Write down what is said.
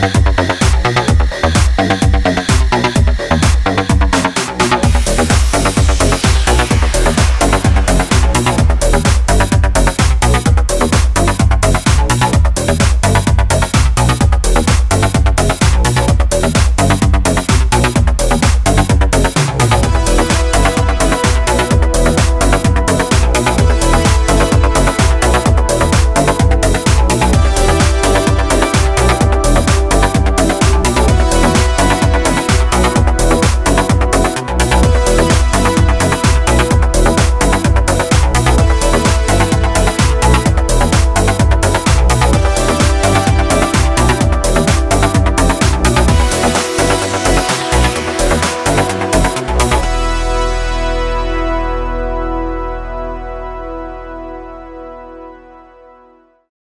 Bye.